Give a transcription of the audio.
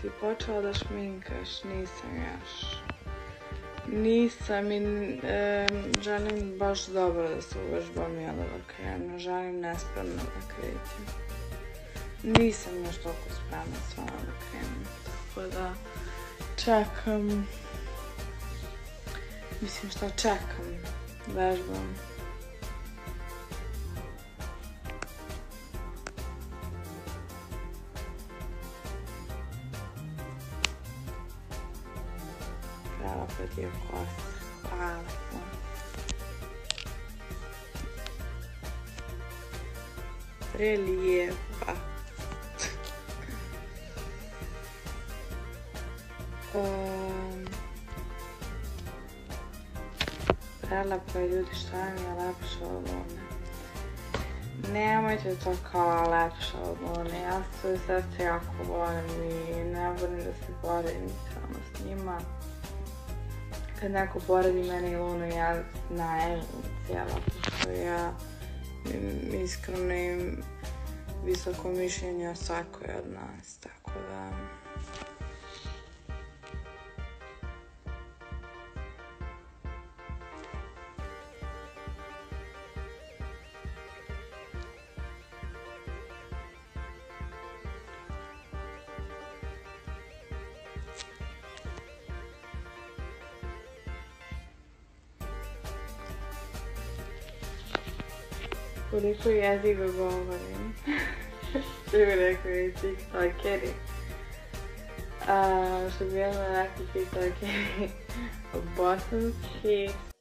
si počela da šminkaš? Nisam još. Nisam i želim baš dobro da se uvežbam i onda da krenem. Želim nespremno da krećem. Nisam još toliko spremna stvarno da krenem. Tako da čekam. Mislim šta čekam. Vežbam. Opet je kosa. Hvala. Prelijepa. Um, prelepo je ljudi šta mi je lepše od one. Nemojte to kao lepše od one. Ja svoju sestru jako volim i ne volim da se poredim samo s njima. Kad neko poredi mene i Lunu, ja naježim cijela, pošto ja iskreno im visoko mišljenje o svakoj od nas, tako da... qualifriasi due giovani questi talcheri uh, studiamo anche questi talcheri abbastanza